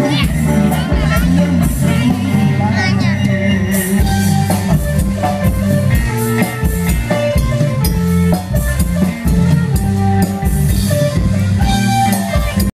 Yeah.